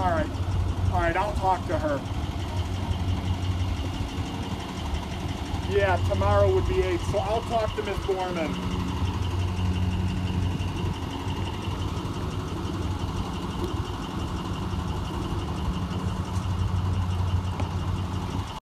All right. All right, I'll talk to her. Yeah, tomorrow would be eight, so I'll talk to Ms. Gorman.